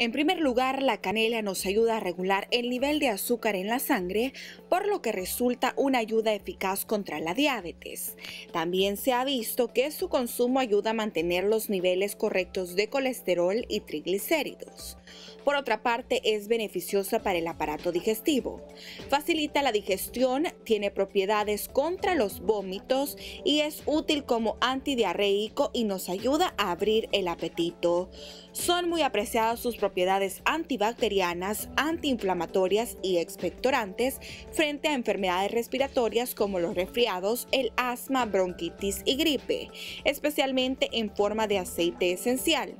En primer lugar, la canela nos ayuda a regular el nivel de azúcar en la sangre, por lo que resulta una ayuda eficaz contra la diabetes. También se ha visto que su consumo ayuda a mantener los niveles correctos de colesterol y triglicéridos. Por otra parte, es beneficiosa para el aparato digestivo. Facilita la digestión, tiene propiedades contra los vómitos y es útil como antidiarreico y nos ayuda a abrir el apetito. Son muy apreciadas sus propiedades antibacterianas, antiinflamatorias y expectorantes frente a enfermedades respiratorias como los resfriados, el asma, bronquitis y gripe, especialmente en forma de aceite esencial.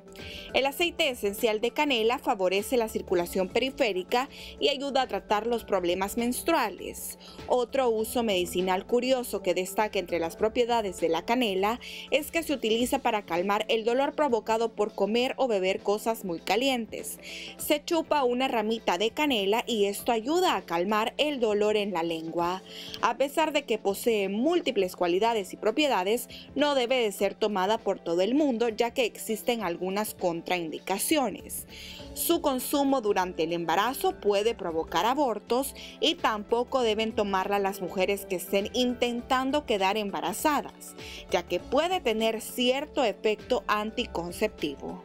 El aceite esencial de canela favorece la circulación periférica y ayuda a tratar los problemas menstruales. Otro uso medicinal curioso que destaca entre las propiedades de la canela es que se utiliza para calmar el dolor provocado por comer o beber cosas muy calientes. Se chupa una ramita de canela y esto ayuda a calmar el dolor en la lengua. A pesar de que posee múltiples cualidades y propiedades, no debe de ser tomada por todo el mundo ya que existen contraindicaciones. Su consumo durante el embarazo puede provocar abortos y tampoco deben tomarla las mujeres que estén intentando quedar embarazadas, ya que puede tener cierto efecto anticonceptivo.